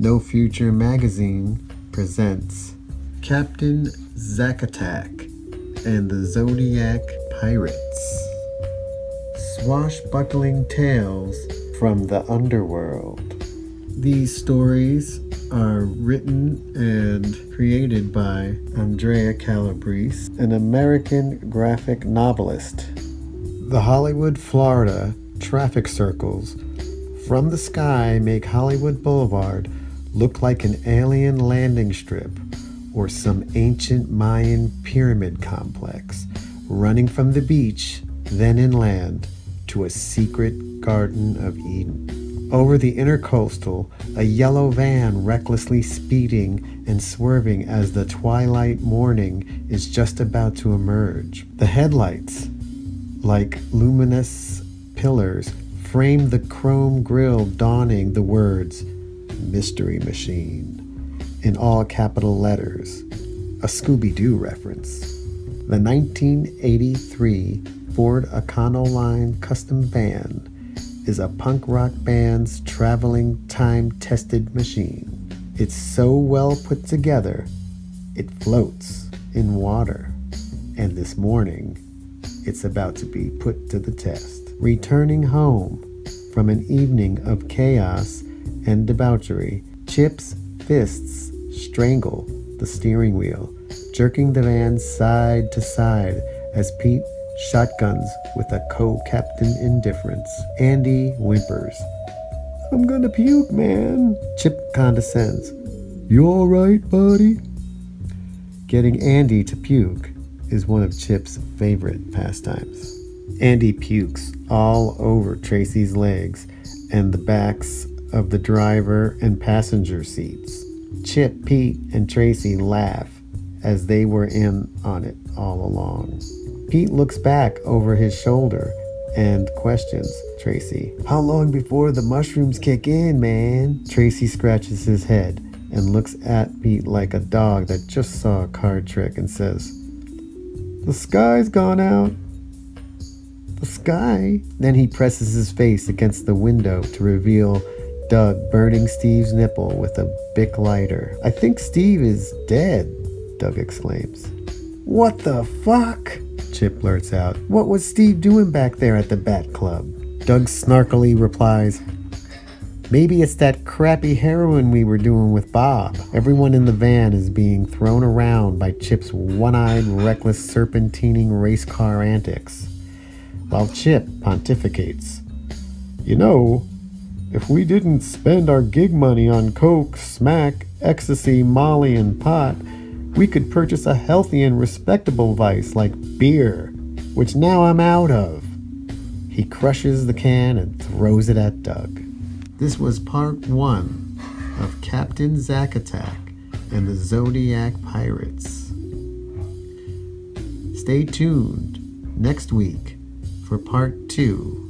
No Future Magazine presents Captain ZacAttack and the Zodiac Pirates. Swashbuckling tales from the underworld. These stories are written and created by Andrea Calabrese, an American graphic novelist. The Hollywood, Florida traffic circles from the sky make Hollywood Boulevard look like an alien landing strip or some ancient Mayan pyramid complex running from the beach, then inland to a secret Garden of Eden. Over the intercoastal, a yellow van recklessly speeding and swerving as the twilight morning is just about to emerge. The headlights, like luminous pillars, frame the chrome grille donning the words Mystery Machine in all capital letters, a Scooby Doo reference. The 1983 Ford Econoline custom van is a punk rock band's traveling time tested machine. It's so well put together, it floats in water. And this morning, it's about to be put to the test. Returning home from an evening of chaos and debauchery, Chip's fists strangle the steering wheel, jerking the van side to side as Pete shotguns with a co captain indifference. Andy whimpers. I'm gonna puke, man. Chip condescends. You alright, buddy? Getting Andy to puke is one of Chip's favorite pastimes. Andy pukes all over Tracy's legs and the backs of the driver and passenger seats. Chip, Pete, and Tracy laugh as they were in on it all along. Pete looks back over his shoulder and questions Tracy. How long before the mushrooms kick in, man? Tracy scratches his head and looks at Pete like a dog that just saw a card trick and says, The sky's gone out. The sky? Then he presses his face against the window to reveal Doug burning Steve's nipple with a Bic lighter. I think Steve is dead, Doug exclaims. What the fuck? Chip blurts out. What was Steve doing back there at the Bat Club? Doug snarkily replies, Maybe it's that crappy heroin we were doing with Bob. Everyone in the van is being thrown around by Chip's one eyed, reckless, serpentining race car antics. While Chip pontificates, You know, if we didn't spend our gig money on coke, smack, ecstasy, molly, and pot, we could purchase a healthy and respectable vice like beer, which now I'm out of. He crushes the can and throws it at Doug. This was part one of Captain ZacAttack and the Zodiac Pirates. Stay tuned next week for part two